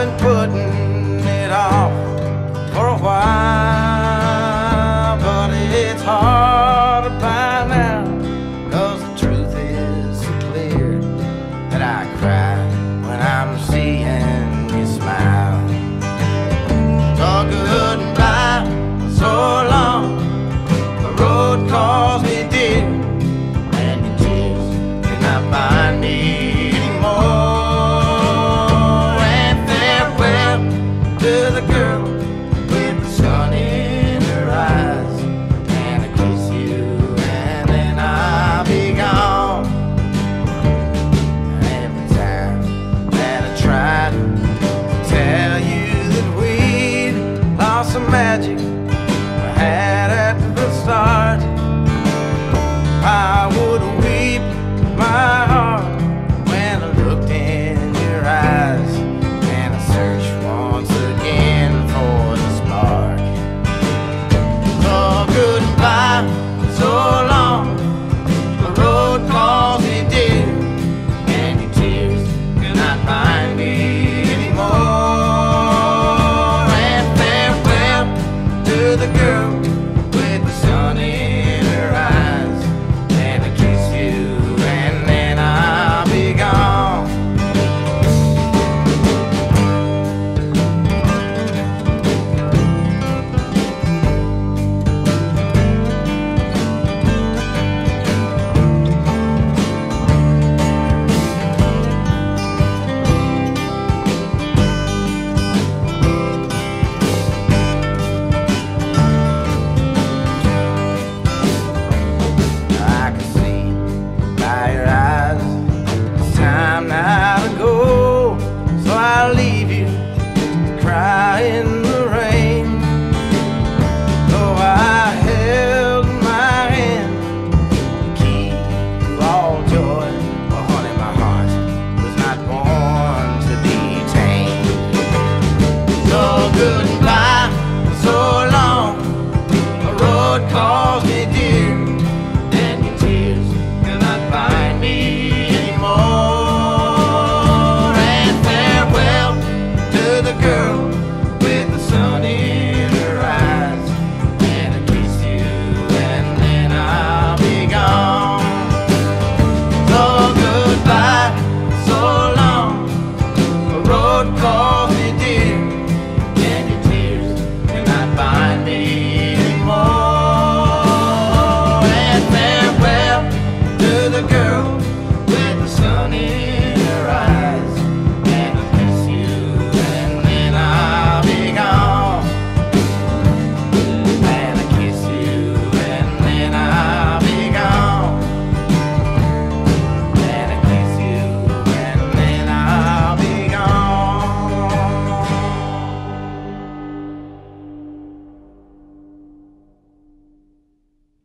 I've been putting